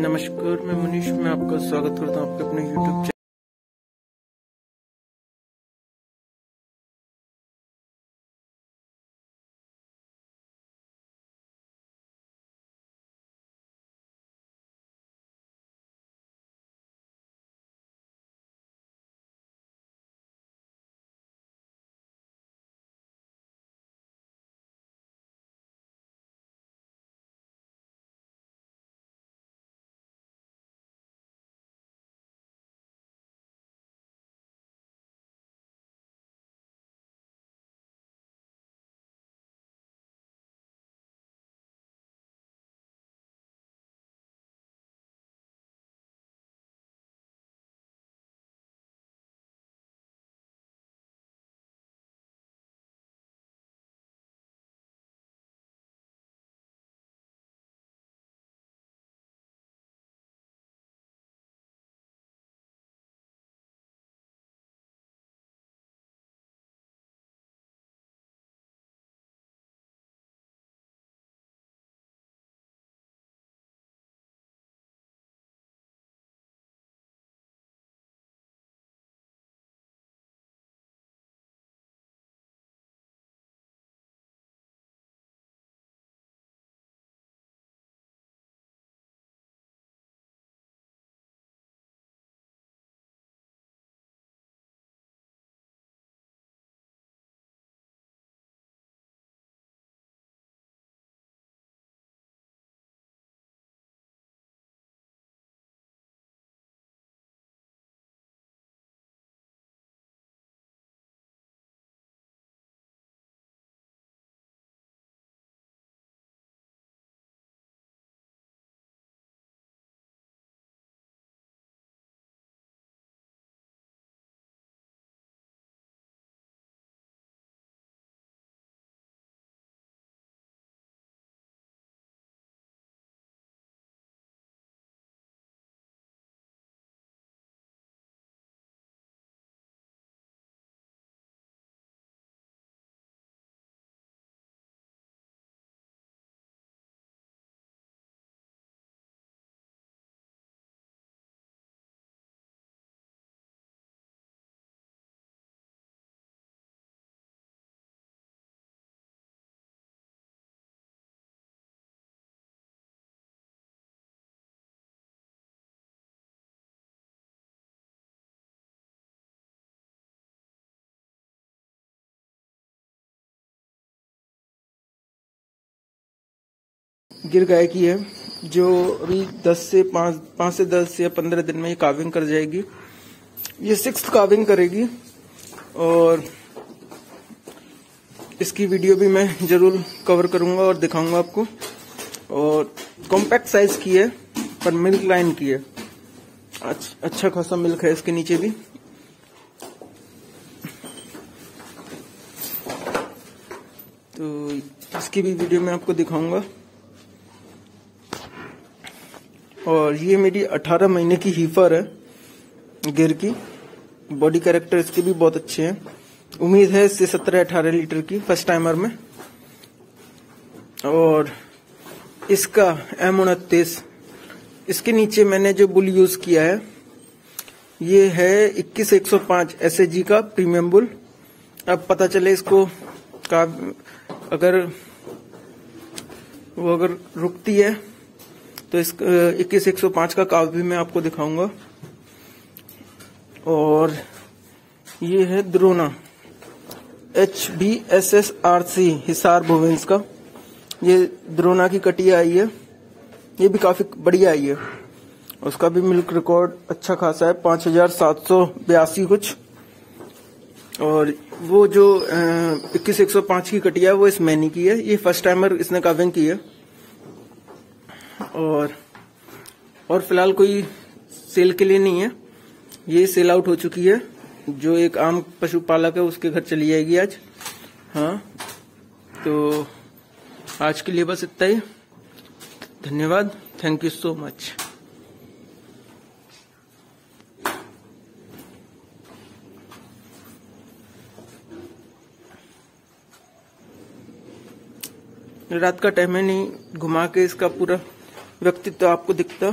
नमस्कार मैं मुनीष मैं आपका स्वागत करता हूँ आपके अपने यूट्यूब गिर गाय की है, जो अभी 10 से 5 5 से 10 या 15 दिन में ये काविंग कर जाएगी। ये सिक्स काविंग करेगी और इसकी वीडियो भी मैं ज़रूर कवर करूँगा और दिखाऊँगा आपको। और कॉम्पैक्ट साइज़ की है, पर मिल्क लाइन की है। अच्छा खासा मिल्क है इसके नीचे भी। तो इसकी भी वीडियो मैं आपको दिखाऊँगा। और ये मेरी 18 महीने की हीफर है, गिर की। बॉडी कैरेक्टर इसके भी बहुत अच्छे हैं। उम्मीद है इससे 17-18 लीटर की फ़र्स्ट टाइमर में। और इसका एम उनतीस, इसके नीचे मैंने जो बुल यूज़ किया है, ये है इक्कीस एक सौ पाँच एस का प्रीमियम बुल अब पता चले इसको का अगर वो अगर रुकती है तो इस इक्कीस, एक सौ पाँच का काव भी मैं आपको दिखाऊँगा। और ये है Drona H B S S R C, Hisar भुवेंस का। ये द्रोना की कटिया आई है। ये भी काफ़ी बढ़िया आई है। उसका भी मिल्क रिकॉर्ड अच्छा खासा है, पाँच हज़ार सात सौ बयासी कुछ। और वो जो इक्कीस, एक सौ पाँच की कटिया है, वो इस मैनी की है। ये फ़र्स्ट टाइमर इसने काविंग की है। और और फ़िलहाल कोई सेल के लिए नहीं है। ये सेल आउट हो चुकी है। जो एक आम पशुपालक है, उसके घर चली जाएगी आज। हाँ तो आज के लिए बस इतना ही। धन्यवाद। थैंक यू सो मच रात का टाइम है नहीं। घुमा के इसका पूरा व्यक्तित्व आपको दिखता